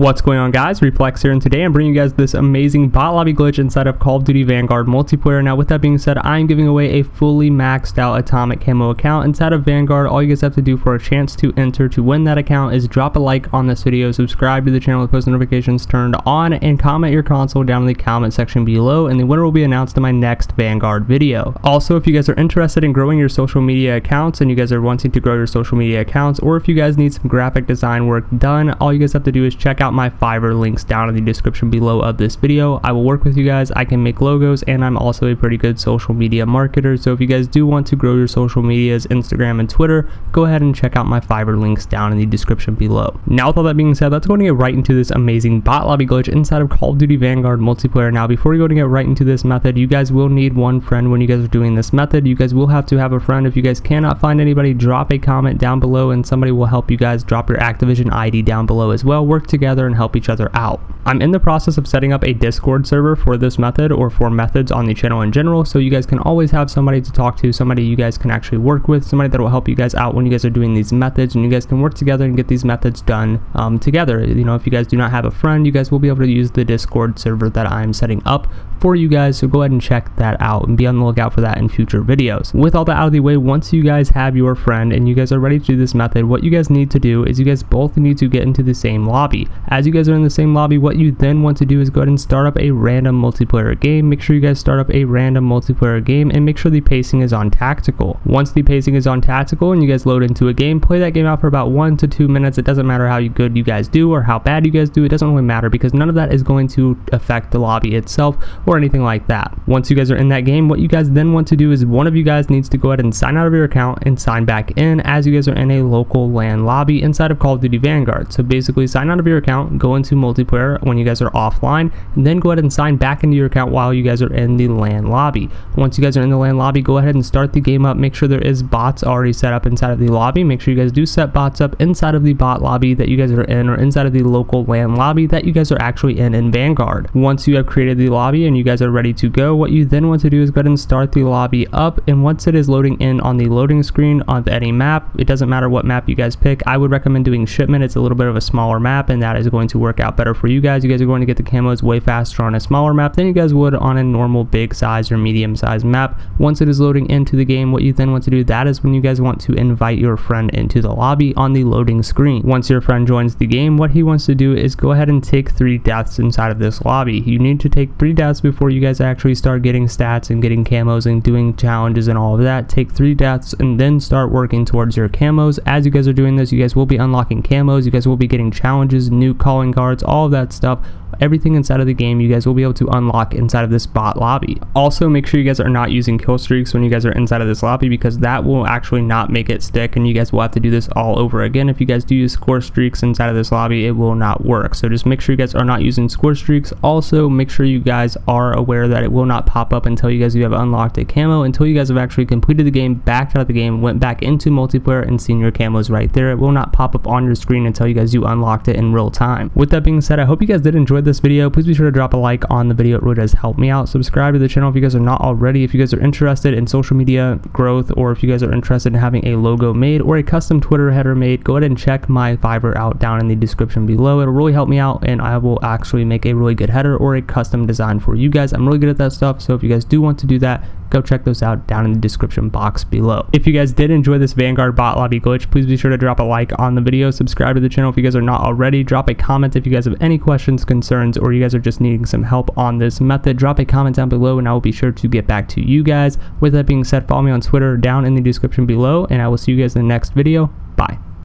What's going on guys, Reflex here and today I'm bringing you guys this amazing bot lobby glitch inside of Call of Duty Vanguard multiplayer. Now with that being said, I'm giving away a fully maxed out atomic camo account inside of Vanguard. All you guys have to do for a chance to enter to win that account is drop a like on this video, subscribe to the channel with post notifications turned on, and comment your console down in the comment section below and the winner will be announced in my next Vanguard video. Also, if you guys are interested in growing your social media accounts and you guys are wanting to grow your social media accounts or if you guys need some graphic design work done, all you guys have to do is check out out my Fiverr links down in the description below of this video. I will work with you guys. I can make logos and I'm also a pretty good social media marketer. So if you guys do want to grow your social medias, Instagram and Twitter, go ahead and check out my Fiverr links down in the description below. Now with all that being said, let's go and get right into this amazing bot lobby glitch inside of Call of Duty Vanguard multiplayer. Now before we go to get right into this method, you guys will need one friend when you guys are doing this method. You guys will have to have a friend. If you guys cannot find anybody, drop a comment down below and somebody will help you guys drop your Activision ID down below as well. Work together together and help each other out. I'm in the process of setting up a Discord server for this method or for methods on the channel in general, so you guys can always have somebody to talk to, somebody you guys can actually work with, somebody that will help you guys out when you guys are doing these methods, and you guys can work together and get these methods done um, together. You know, if you guys do not have a friend, you guys will be able to use the Discord server that I'm setting up for you guys, so go ahead and check that out and be on the lookout for that in future videos. With all that out of the way, once you guys have your friend and you guys are ready to do this method, what you guys need to do is you guys both need to get into the same lobby. As you guys are in the same lobby, what you then want to do is go ahead and start up a random multiplayer game. Make sure you guys start up a random multiplayer game and make sure the pacing is on tactical. Once the pacing is on tactical and you guys load into a game, play that game out for about one to two minutes. It doesn't matter how good you guys do or how bad you guys do. It doesn't really matter because none of that is going to affect the lobby itself or anything like that. Once you guys are in that game, what you guys then want to do is one of you guys needs to go ahead and sign out of your account and sign back in as you guys are in a local LAN lobby inside of Call of Duty Vanguard. So basically sign out of your account, go into multiplayer when you guys are offline, and then go ahead and sign back into your account while you guys are in the LAN lobby. Once you guys are in the LAN lobby, go ahead and start the game up. Make sure there is bots already set up inside of the lobby. Make sure you guys do set bots up inside of the bot lobby that you guys are in or inside of the local LAN lobby that you guys are actually in in Vanguard. Once you have created the lobby and you guys are ready to go, what you then want to do is go ahead and start the lobby up. And once it is loading in on the loading screen on any map, it doesn't matter what map you guys pick. I would recommend doing shipment. It's a little bit of a smaller map and that is going to work out better for you guys. You guys are going to get the camos way faster on a smaller map than you guys would on a normal big size or medium size map. Once it is loading into the game, what you then want to do, that is when you guys want to invite your friend into the lobby on the loading screen. Once your friend joins the game, what he wants to do is go ahead and take three deaths inside of this lobby. You need to take three deaths before you guys actually start getting stats and getting camos and doing challenges and all of that. Take three deaths and then start working towards your camos. As you guys are doing this, you guys will be unlocking camos, you guys will be getting challenges, new calling cards, all of that stuff everything inside of the game you guys will be able to unlock inside of this bot lobby. Also, make sure you guys are not using kill streaks when you guys are inside of this lobby because that will actually not make it stick and you guys will have to do this all over again. If you guys do use score streaks inside of this lobby, it will not work. So just make sure you guys are not using score streaks. Also, make sure you guys are aware that it will not pop up until you guys you have unlocked a camo, until you guys have actually completed the game, backed out of the game, went back into multiplayer and seen your camos right there. It will not pop up on your screen until you guys do unlocked it in real time. With that being said, I hope you guys did enjoy this video. Please be sure to drop a like on the video. It really does help me out. Subscribe to the channel if you guys are not already. If you guys are interested in social media growth or if you guys are interested in having a logo made or a custom Twitter header made, go ahead and check my Fiverr out down in the description below. It'll really help me out and I will actually make a really good header or a custom design for you guys. I'm really good at that stuff. So if you guys do want to do that, go check those out down in the description box below. If you guys did enjoy this Vanguard bot lobby glitch, please be sure to drop a like on the video, subscribe to the channel if you guys are not already, drop a comment if you guys have any questions, concerns, or you guys are just needing some help on this method, drop a comment down below and I will be sure to get back to you guys. With that being said, follow me on Twitter down in the description below and I will see you guys in the next video. Bye.